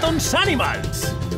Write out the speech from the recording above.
Megalodons Animals.